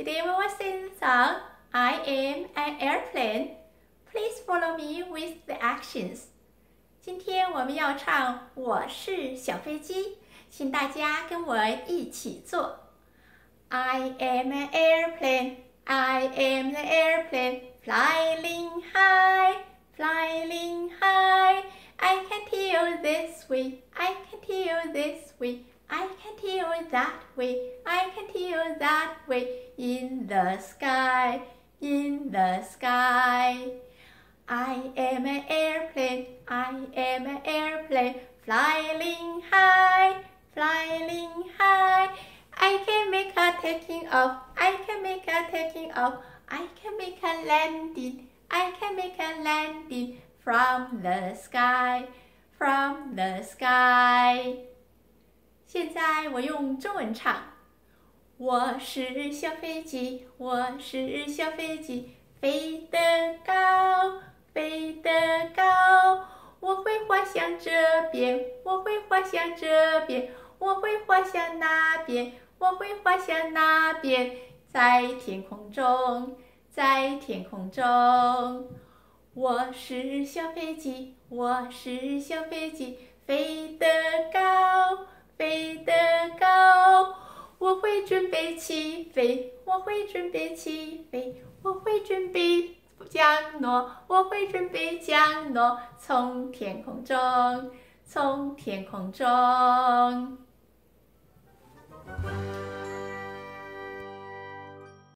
Today we will sing the song I am an airplane. Please follow me with the actions. 今天我们要唱我是小飞机，请大家跟我一起做。I am an airplane. I am the airplane flying high, flying high. I can tail this way. I can tail this way. I can tail that way, I can tail that way, in the sky, in the sky. I am an airplane, I am an airplane, flying high, flying high. I can make a taking off, I can make a taking off, I can make a landing, I can make a landing from the sky, from the sky. 现在我用中文唱。我是小飞机，我是小飞机，飞得高，飞得高。我会滑向这边，我会滑向这边，我会滑向那边，我会滑向那边。在天空中，在天空中。我是小飞机，我是小飞机，飞得高。我会准备起飞，我会准备起飞，我会准备降落，我会准备降落，从天空中，从天空中。